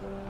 Yeah.